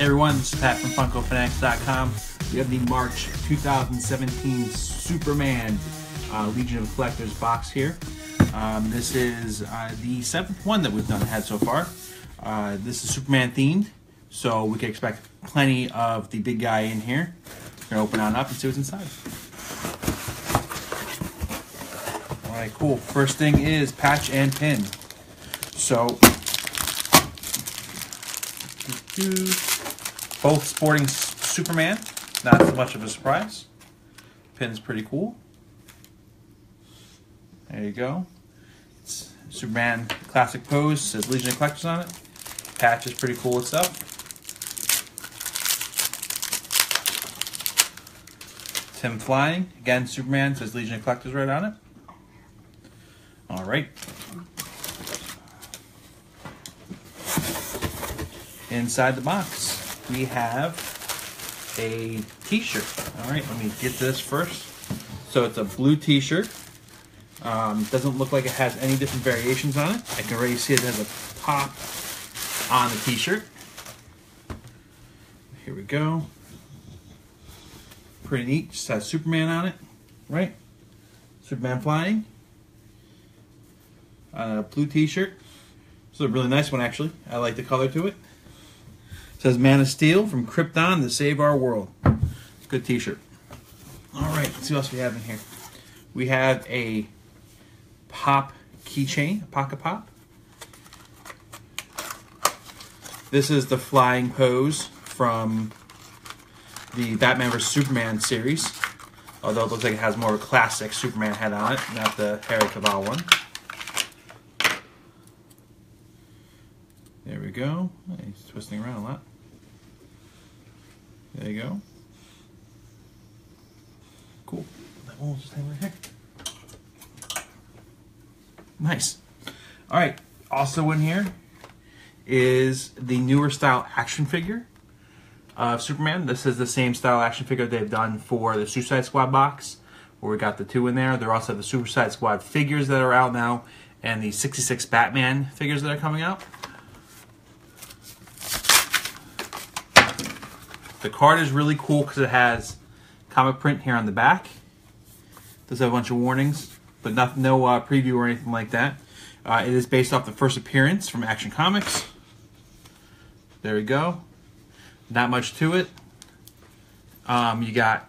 Everyone, this is Pat from FunkoFanatics.com. We have the March 2017 Superman uh, Legion of Collectors box here. Um, this is uh, the seventh one that we've done had so far. Uh, this is Superman themed, so we can expect plenty of the big guy in here. We're gonna open on up and see what's inside. All right, cool. First thing is patch and pin. So, both sporting Superman. Not so much of a surprise. Pin's pretty cool. There you go. It's Superman classic pose. Says Legion of Collectors on it. Patch is pretty cool itself. Tim flying. Again, Superman says Legion of Collectors right on it. All right. Inside the box, we have a t-shirt. All right, let me get this first. So it's a blue t-shirt. Um, doesn't look like it has any different variations on it. I can already see it has a pop on the t-shirt. Here we go. Pretty neat. Just has Superman on it, right? Superman flying. On a blue t-shirt. It's a really nice one, actually. I like the color to it. Says Man of Steel from Krypton to save our world. Good t-shirt. All right, let's see what else we have in here. We have a pop keychain, a pocket pop. This is the flying pose from the Batman vs Superman series. Although it looks like it has more of a classic Superman head on it, not the Henry Cavill one. There we go. He's twisting around a lot. There you go. Cool. That one will just hang right here. Nice. All right. Also in here is the newer style action figure of Superman. This is the same style action figure they've done for the Suicide Squad box, where we got the two in there. There are also have the Suicide Squad figures that are out now, and the 66 Batman figures that are coming out. The card is really cool because it has comic print here on the back. Does have a bunch of warnings, but not, no uh, preview or anything like that. Uh, it is based off the first appearance from Action Comics. There we go. Not much to it. Um, you got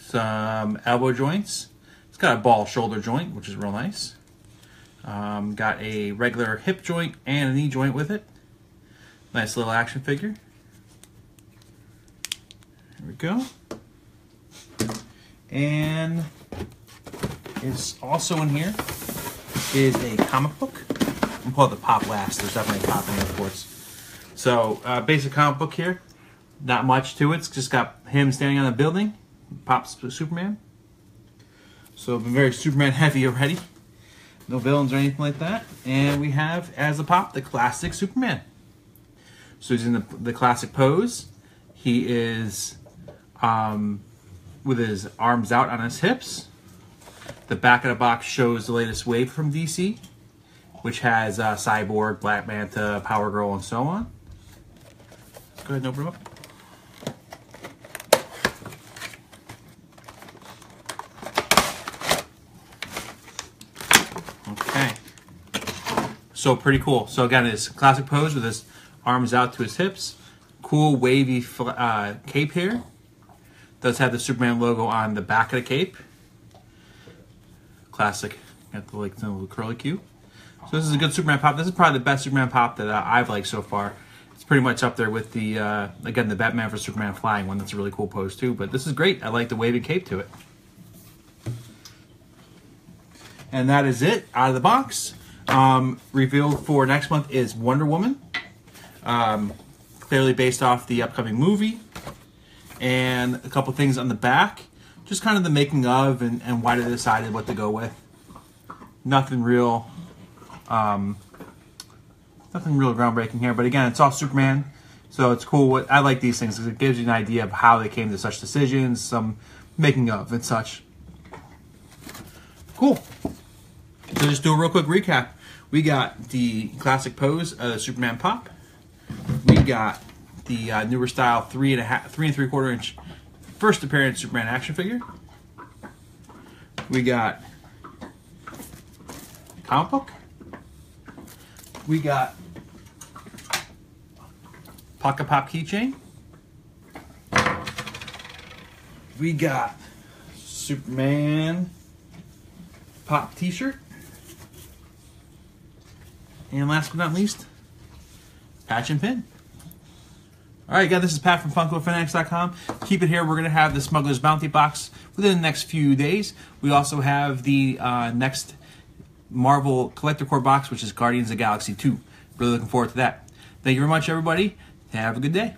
some elbow joints. It's got a ball shoulder joint, which is real nice. Um, got a regular hip joint and a knee joint with it. Nice little action figure. Go. And it's also in here is a comic book. I'm pull out the pop last. There's definitely a pop in there, of course. So, uh, basic comic book here. Not much to it. It's just got him standing on a building. Pops Superman. So, been very Superman heavy already. No villains or anything like that. And we have, as a pop, the classic Superman. So he's in the, the classic pose. He is um, with his arms out on his hips. The back of the box shows the latest wave from DC, which has uh, Cyborg, Black Manta, Power Girl, and so on. Let's go ahead and open them up. Okay. So pretty cool. So again, it's classic pose with his arms out to his hips. Cool wavy uh, cape here. Does have the Superman logo on the back of the cape. Classic. Got the like the little curly Q. So this is a good Superman pop. This is probably the best Superman pop that uh, I've liked so far. It's pretty much up there with the uh, again the Batman for Superman flying one. That's a really cool pose too. But this is great. I like the wavy cape to it. And that is it out of the box. Um, revealed for next month is Wonder Woman. Um, clearly based off the upcoming movie and a couple things on the back. Just kind of the making of and, and why they decided what to go with. Nothing real, um, nothing real groundbreaking here. But again, it's all Superman, so it's cool. What I like these things because it gives you an idea of how they came to such decisions, some making of and such. Cool. So just do a real quick recap. We got the classic pose of Superman pop. We got the uh, newer style three and a half, three and three quarter inch first appearance Superman action figure. We got comic book. We got Pocket Pop keychain. We got Superman Pop T-shirt. And last but not least, patch and pin. All right, guys, this is Pat from FunkoFanatics.com. Keep it here. We're going to have the Smuggler's Bounty box within the next few days. We also have the uh, next Marvel Collector Corps box, which is Guardians of Galaxy 2. Really looking forward to that. Thank you very much, everybody. Have a good day.